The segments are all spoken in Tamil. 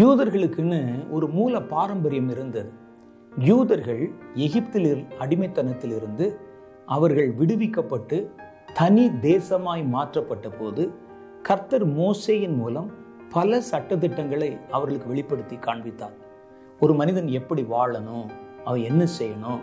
யூதர்களுக்குன்னு ஒரு மூல பாரம்பரியம் இருந்தது. யூதர்கள் எகிப்தில் அடிமைத்தனத்திலிருந்து அவர்கள் விடுவிக்கப்பட்டு தனி தேசமாய் மாற்றப்பட்ட போது கர்த்தர் மோசேயின் மூலம் பல சட்டத்திட்டங்களை அவர்களுக்கு வெளிப்படுத்தி காண்பித்தார். ஒரு மனிதன் எப்படி வாழணும் அவன் என்ன செய்யணும்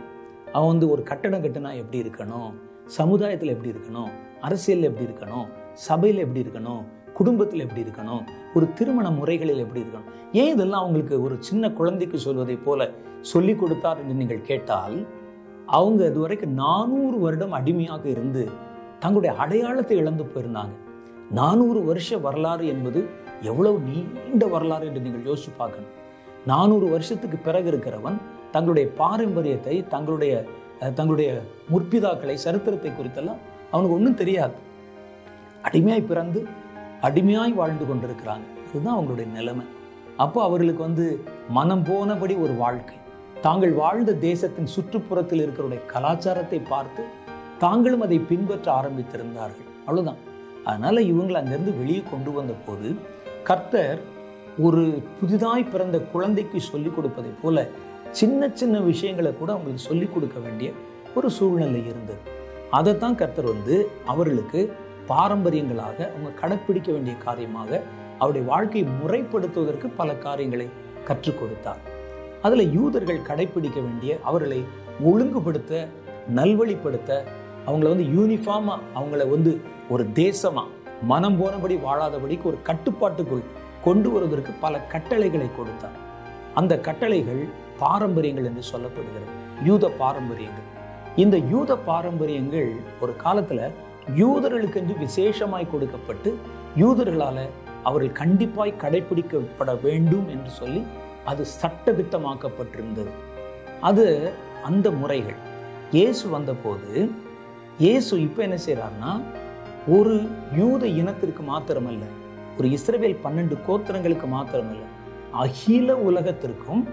அவன் வந்து ஒரு கட்டடம் கட்டினா எப்படி இருக்கணும் சமுதாயத்தில் எப்படி இருக்கணும் அரசியலில் எப்படி இருக்கணும் சபையில் எப்படி இருக்கணும் குடும்பத்தில் எப்படி இருக்கணும்? ஒரு திருமண முறைகளில் எப்படி இருக்கணும்? ஏன் இதெல்லாம் அவங்களுக்கு ஒரு சின்ன குழந்தைக்கு சொல்வதை போல சொல்லி கொடுத்தார் என்று நீங்கள் கேட்டால் அவங்க இதுவரைக்கும் நானூறு வருடம் அடிமையாக இருந்து தங்களுடைய அடையாளத்தை இழந்து போயிருந்தாங்க. நானூறு வருஷ வரலாறு என்பது எவ்வளவு நீண்ட வரலாறு என்று நீங்கள் யோசிச்சு பார்க்கணும். நானூறு வருஷத்துக்கு பிறகு இருக்கிறவன் தங்களுடைய பாரம்பரியத்தை தங்களுடைய அஹ், தங்களுடைய முற்பிதாக்களை சரித்திரத்தை குறித்தெல்லாம் அவனுக்கு ஒன்றும் தெரியாது. அடிமையாய் பிறந்து அடிமையாய் வாழ்ந்து கொண்டிருக்கிறாங்க. அதுதான் அவங்களுடைய நிலைமை. அப்போ அவர்களுக்கு வந்து மனம் போனபடி ஒரு வாழ்க்கை. தாங்கள் வாழ்ந்த தேசத்தின் சுற்றுப்புறத்தில் இருக்கிறவருடைய கலாச்சாரத்தை பார்த்து தாங்களும் அதை பின்பற்ற ஆரம்பித்திருந்தார்கள். அவ்வளவுதான். அதனால இவங்களை அங்கிருந்து வெளியே கொண்டு வந்த போது கர்த்தர் ஒரு புதிதாய் பிறந்த குழந்தைக்கு சொல்லிக் கொடுப்பதை போல சின்ன சின்ன விஷயங்களை கூட அவங்களுக்கு சொல்லிக் கொடுக்க வேண்டிய ஒரு சூழ்நிலை இருந்தது. அதைத்தான் கர்த்தர் வந்து அவர்களுக்கு பாரம்பரியங்களாக அவங்க கடைப்பிடிக்க வேண்டிய காரியமாக அவருடைய வாழ்க்கையை முறைப்படுத்துவதற்கு பல காரியங்களை கற்றுக் கொடுத்தார். அதில் யூதர்கள் கடைப்பிடிக்க வேண்டிய அவர்களை ஒழுங்குபடுத்த நல்வழிப்படுத்த அவங்கள வந்து யூனிஃபார்மாக அவங்கள வந்து ஒரு தேசமாக மனம் போனபடி வாழாதபடிக்கு ஒரு கட்டுப்பாட்டுக்குள் கொண்டு வருவதற்கு பல கட்டளைகளை கொடுத்தார். அந்த கட்டளைகள் பாரம்பரியங்கள் என்று சொல்லப்படுகிறது. யூத பாரம்பரியங்கள். இந்த யூத பாரம்பரியங்கள் ஒரு காலத்துல யூதர்களுக்கென்று விசேஷமாய் கொடுக்கப்பட்டு யூதர்களால் அவர்கள் கண்டிப்பாய் கடைபிடிக்கப்பட வேண்டும் என்று சொல்லி அது சட்டதிட்டமாக்கப்பட்டிருந்தது. அது அந்த முறைகள். இயேசு வந்தபோது இயேசு இப்போ என்ன செய்கிறாருன்னா ஒரு யூத இனத்திற்கு மாத்திரமல்ல ஒரு இஸ்ரவேல் பன்னெண்டு கோத்திரங்களுக்கு மாத்திரமல்ல அகில உலகத்திற்கும்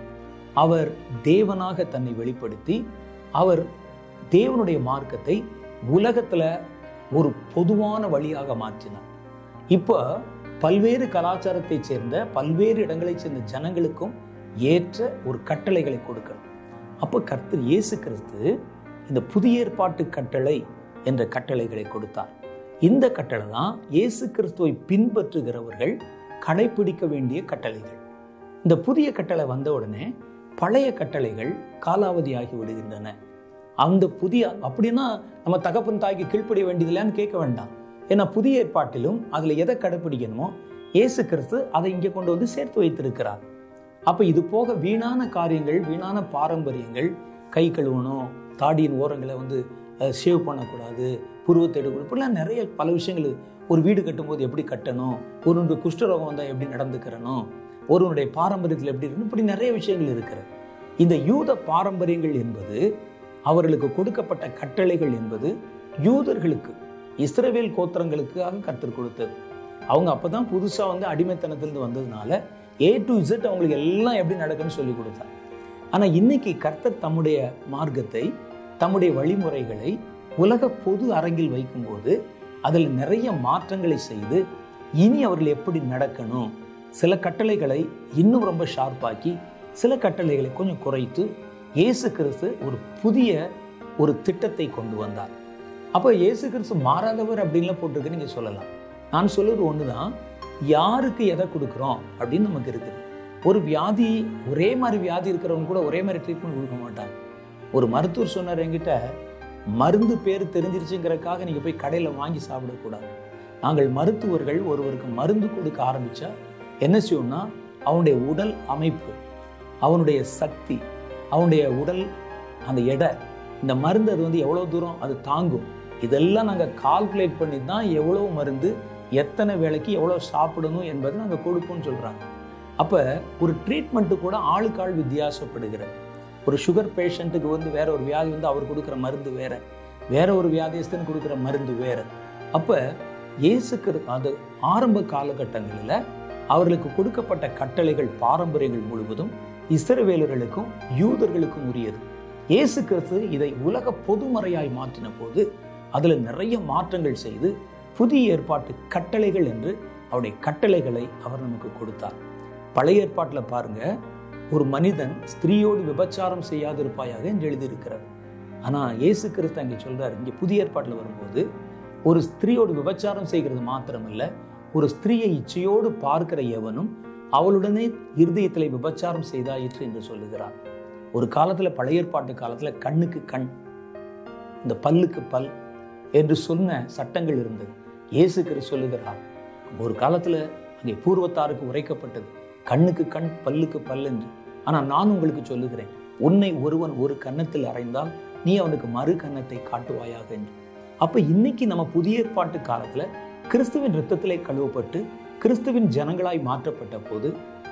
அவர் தேவனாக தன்னை வெளிப்படுத்தி அவர் தேவனுடைய மார்க்கத்தை உலகத்தில் ஒரு பொதுவான வழியாக மாற்றினார். இப்போ பல்வேறு கலாச்சாரத்தை சேர்ந்த பல்வேறு இடங்களைச் சேர்ந்த ஜனங்களுக்கும் ஏற்ற ஒரு கட்டளைகளை கொடுக்கணும். அப்போ கர்த்தர் இயேசு கிறிஸ்து இந்த புதிய ஏற்பாட்டு கட்டளை என்ற கட்டளைகளை கொடுத்தார். இந்த கட்டளை தான் இயேசு கிறிஸ்துவை பின்பற்றுகிறவர்கள் கடைபிடிக்க வேண்டிய கட்டளைகள். இந்த புதிய கட்டளை வந்த உடனே பழைய கட்டளைகள் காலாவதியாகி விடுகின்றன. அந்த புதிய அப்படின்னா நம்ம தகப்பன் தாய்க்கு கீழ்ப்படிய வேண்டியதில்லைன்னு கேட்க வேண்டாம். ஏன்னா புதிய ஏற்பாட்டிலும் அதில் எதை கடைப்பிடிக்கணுமோ இயேசு கிறிஸ்து அதை இங்கே கொண்டு வந்து சேர்த்து வைத்திருக்கிறார். அப்போ இது போக வீணான காரியங்கள் வீணான பாரம்பரியங்கள் கை கழுவணும் தாடியின் ஓரங்களை வந்து சேவ் பண்ணக்கூடாது புருவத்தை எடுக்கணும் இப்படிலாம் நிறைய பல விஷயங்கள். ஒரு வீடு கட்டும்போது எப்படி கட்டணும் ஒருவனுடைய குஷ்டரோகம் வந்தால் எப்படி நடந்துக்கிறணும் ஒருவனுடைய பாரம்பரியத்தில் எப்படி இருக்கணும் இப்படி நிறைய விஷயங்கள் இருக்கிறது. இந்த யூத பாரம்பரியங்கள் என்பது அவர்களுக்கு கொடுக்கப்பட்ட கட்டளைகள் என்பது யூதர்களுக்கு இஸ்ரவேல் கோத்திரங்களுக்காக கற்றுக் கொடுத்தது. அவங்க அப்பதான் புதுசா வந்து அடிமைத்தனத்திலிருந்து வந்ததுனால ஏ டு இசட் அவங்களுக்கு எல்லாம் எப்படி நடக்குன்னு சொல்லி கொடுத்தார். ஆனா இன்னைக்கு கர்த்தர் தம்முடைய மார்க்கத்தை தம்முடைய வழிமுறைகளை உலக பொது அரங்கில் வைக்கும்போது அதில் நிறைய மாற்றங்களை செய்து இனி அவர்கள் எப்படி நடக்கணும்? சில கட்டளைகளை இன்னும் ரொம்ப ஷார்ப்பாக்கி சில கட்டளைகளை கொஞ்சம் குறைத்து இயேசு கிறிஸ்து ஒரு புதிய ஒரு திட்டத்தை கொண்டு வந்தார். அப்போ இயேசு கிறிஸ்து மாறாதவர் அப்படின்லாம் போட்டிருக்கு நீங்கள் சொல்லலாம். நான் சொல்லுறது ஒன்று தான் யாருக்கு எதை கொடுக்குறோம் அப்படின்னு நமக்கு இருக்குது. ஒரு வியாதி ஒரே மாதிரி வியாதி இருக்கிறவங்க கூட ஒரே மாதிரி ட்ரீட்மெண்ட் கொடுக்க மாட்டாங்க. ஒரு மருத்துவர் சொன்னார் என்கிட்ட மருந்து பேர் தெரிஞ்சிருச்சுங்கிறக்காக நீங்கள் போய் கடையில் வாங்கி சாப்பிடக்கூடாது. நாங்கள் மருத்துவர்கள் ஒருவருக்கு மருந்து கொடுக்க ஆரம்பித்தா என்ன செய்யணும்னா அவனுடைய உடல் அமைப்பு அவனுடைய சக்தி அவனுடைய உடல் அந்த எடை இந்த மருந்து அது வந்து எவ்வளோ தூரம் அது தாங்கும் இதெல்லாம் நாங்கள் கால்குலேட் பண்ணி தான் எவ்வளோ மருந்து எத்தனை வேலைக்கு எவ்வளோ சாப்பிடணும் என்பதை நாங்கள் கொடுப்போம்னு சொல்கிறாங்க அப்போ ஒரு ட்ரீட்மெண்ட்டு கூட ஆளுக்கு ஆள் வித்தியாசப்படுகிறது. ஒரு சுகர் பேஷண்ட்டுக்கு வந்து வேற ஒரு வியாதி வந்து அவர் கொடுக்குற மருந்து வேற வேற ஒரு வியாதியஸ்தன் கொடுக்குற மருந்து வேற. அப்போ இயேசுக்கு அது ஆரம்ப காலகட்டங்களில் அவர்களுக்கு கொடுக்கப்பட்ட கட்டளைகள் பாரம்பரியங்கள் முழுவதும் இஸ்ரவேலர்களுக்கும் யூதர்களுக்கும் உரியது. இயேசு கிறிஸ்து இதை உலக பொதுமறையாய் மாற்றின போது அதில் நிறைய மாற்றங்கள் செய்து புதிய ஏற்பாட்டு கட்டளைகள் என்று அவருடைய கட்டளைகளை அவர் நமக்கு கொடுத்தார். பழைய ஏற்பாட்டில் பாருங்க ஒரு மனிதன் ஸ்திரீயோடு விபச்சாரம் செய்யாதிருப்பாயாக என்று எழுதியிருக்கிறார். ஆனால் இயேசு கிறிஸ்து அங்கே சொல்றாரு இங்கே புதிய ஏற்பாட்டில் வரும்போது ஒரு ஸ்திரீயோடு விபச்சாரம் செய்கிறது மாத்திரமில்லை ஒரு ஸ்திரீயை இச்சையோடு பார்க்கிற எவனும் அவளுடனே இருதயத்திலே விபச்சாரம் செய்தாயிற்று என்று சொல்லுகிறார். ஒரு காலத்தில் பழைய ஏற்பாட்டு காலத்தில் கண்ணுக்கு கண் இந்த பல்லுக்கு பல் என்று சொன்ன சட்டங்கள் இருந்தது. இயேசு கிறிஸ்து சொல்லுகிறார் ஒரு காலத்தில் அங்கே பூர்வத்தாருக்கு உரைக்கப்பட்டது கண்ணுக்கு கண் பல்லுக்கு பல் என்று. ஆனால் நான் உங்களுக்கு சொல்லுகிறேன் உன்னை ஒருவன் ஒரு கன்னத்தில் அறைந்தால் நீ அவனுக்கு மறு கன்னத்தை காட்டுவாயாக என்று. அப்ப இன்னைக்கு நம்ம புதிய ஏற்பாட்டு காலத்துல கிறிஸ்துவின் ரத்தத்திலே கழுவப்பட்டு கிறிஸ்துவின் ஜனங்களாய் மாற்றப்பட்ட போது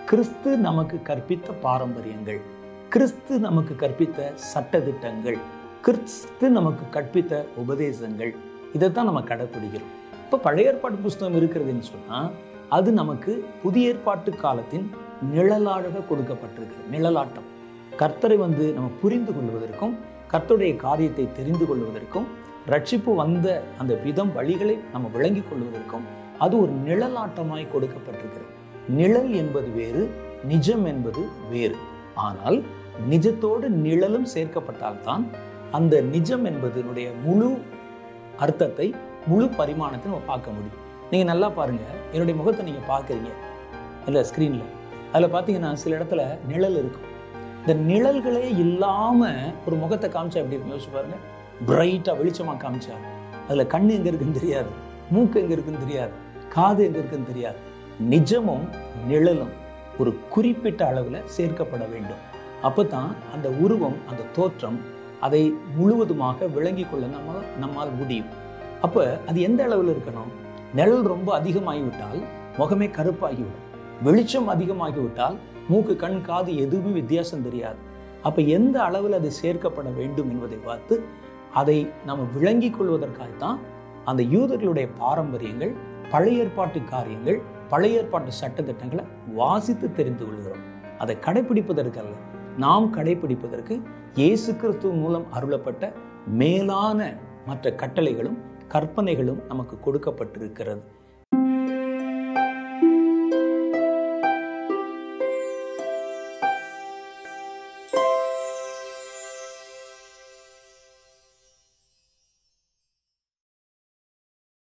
கிறிஸ்து நமக்கு கற்பித்த பாரம்பரியங்கள் கிறிஸ்து நமக்கு கற்பித்த சட்டதிட்டங்கள் கிறிஸ்து நமக்கு கற்பித்த உபதேசங்கள் இதைத்தான் நம்ம கடைப்பிடிக்கிறோம். இப்போ பழைய ஏற்பாட்டு புஸ்தகம் இருக்கிறதுன்னு சொன்னால் அது நமக்கு புதிய ஏற்பாட்டு காலத்தின் நிழலாக கொடுக்கப்பட்டிருக்கு நிழலாட்டம். கர்த்தரை வந்து நம்ம புரிந்து கொள்வதற்கும் கர்த்தருடைய காரியத்தை தெரிந்து கொள்வதற்கும் ரட்சிப்பு வந்த அந்த விதம் வழிகளை நம்ம விளங்கிக் கொள்வதற்கும் அது ஒரு நிழலாட்டமாய் கொடுக்கப்பட்டிருக்கிறது. நிழல் என்பது வேறு நிஜம் என்பது வேறு. ஆனால் நிஜத்தோடு நிழலும் சேர்க்கப்பட்டால்தான் அந்த நிஜம் என்பதனுடைய முழு அர்த்தத்தை முழு பரிமாணத்தை நம்ம பார்க்க முடியும். நீங்க நல்லா பாருங்க. என்னுடைய முகத்தை நீங்க பார்க்குறீங்க. இல்லை ஸ்க்ரீனில் அதில் பார்த்தீங்கன்னா சில இடத்துல நிழல் இருக்கும். இந்த நிழல்களே இல்லாம ஒரு முகத்தை காமிச்சா எப்படி இருக்கும்? யோசிச்சு பாருங்க. பிரைட்டா வெளிச்சமா காமிச்சா. அதுல கண்ணு எங்க இருக்குன்னு தெரியாது. மூக்கு எங்க இருக்குன்னு தெரியாது. காது எங்க இருக்குன்னு தெரியாது. நிஜமும் நிழலும் ஒரு குறிப்பிட்ட அளவுல சேர்க்கப்பட வேண்டும். அப்பதான் அந்த உருவம் அந்த தோற்றம் அதை முழுவதுமாக விளங்கி கொள்ள நம்ம நம்மால் முடியும். அப்ப அது எந்த அளவில் இருக்கணும்? நிழல் ரொம்ப அதிகமாகிவிட்டால் முகமே கருப்பாகிவிடும். வெளிச்சம் அதிகமாகிவிட்டால் மூக்கு கண் காது எதுவுமே வித்தியாசம் தெரியாது. அப்ப எந்த அளவில் அது சேர்க்கப்பட வேண்டும் என்பதை பார்த்து அதை நம்ம விளங்கி கொள்வதற்காகத்தான் அந்த யூதர்களுடைய பாரம்பரியங்கள் பழைய ஏற்பாட்டு காரியங்கள் பழைய ஏற்பாட்டு சட்டத்திட்டங்களை வாசித்து தெரிந்து கொள்கிறோம். அதை கடைபிடிப்பதற்கல்ல நாம் கடைபிடிப்பதற்கு இயேசு கிறிஸ்து மூலம் அருளப்பட்ட மேலான மற்ற கட்டளைகளும் கற்பனைகளும் நமக்கு கொடுக்கப்பட்டிருக்கிறது.